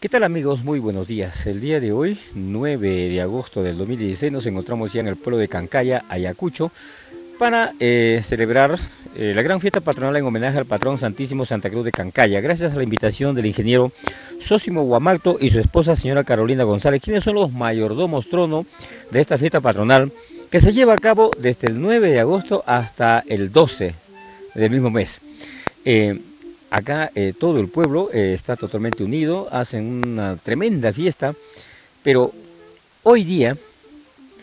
¿Qué tal amigos? Muy buenos días. El día de hoy, 9 de agosto del 2016, nos encontramos ya en el pueblo de Cancaya, Ayacucho, para eh, celebrar eh, la gran fiesta patronal en homenaje al patrón Santísimo Santa Cruz de Cancaya, gracias a la invitación del ingeniero Sósimo Guamalto y su esposa señora Carolina González, quienes son los mayordomos trono de esta fiesta patronal que se lleva a cabo desde el 9 de agosto hasta el 12 del mismo mes. Eh, Acá eh, todo el pueblo eh, está totalmente unido, hacen una tremenda fiesta, pero hoy día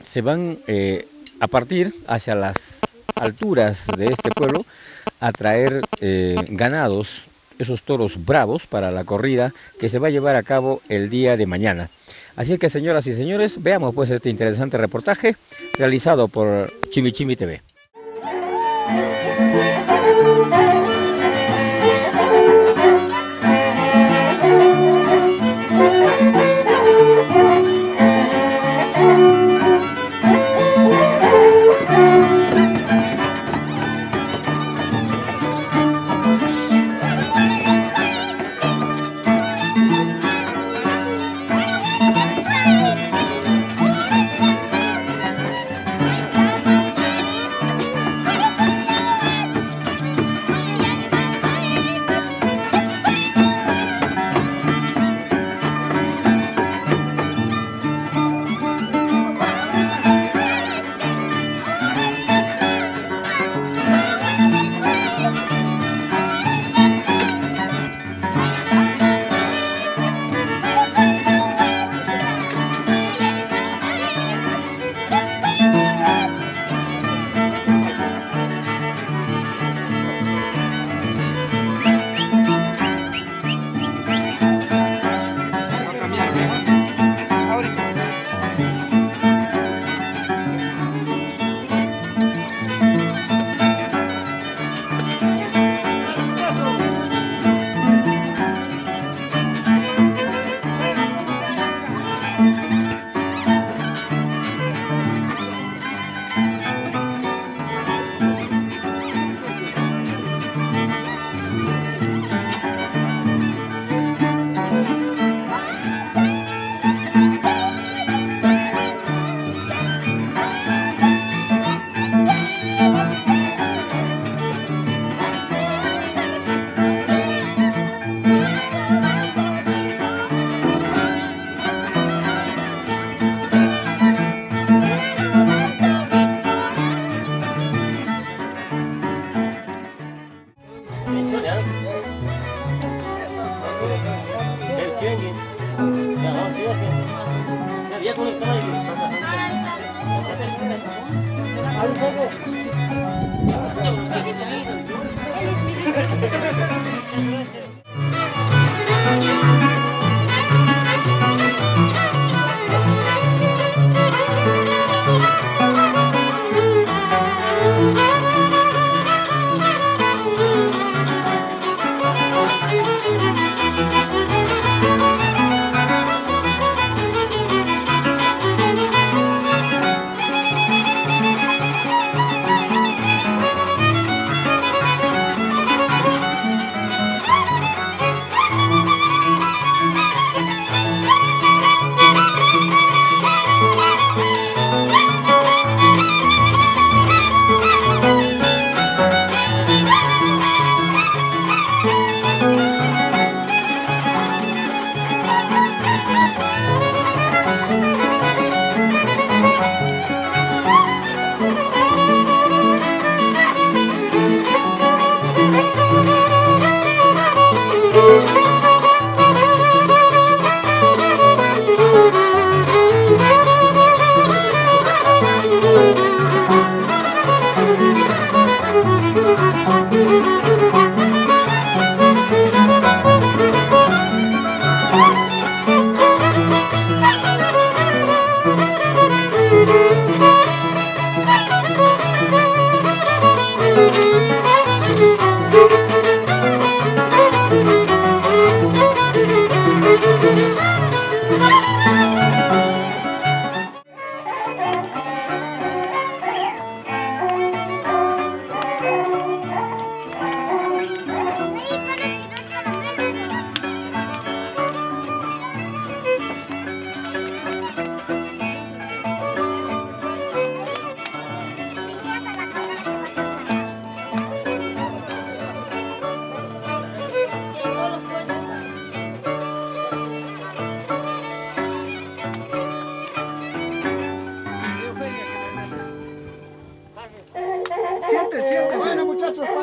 se van eh, a partir hacia las alturas de este pueblo a traer ganados, esos toros bravos para la corrida que se va a llevar a cabo el día de mañana. Así que señoras y señores, veamos pues este interesante reportaje realizado por Chimichimi TV. ya. El. Ya, no, conectado ahí.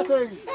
blessings.